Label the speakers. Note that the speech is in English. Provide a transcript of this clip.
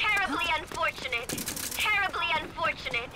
Speaker 1: Terribly unfortunate. Terribly unfortunate.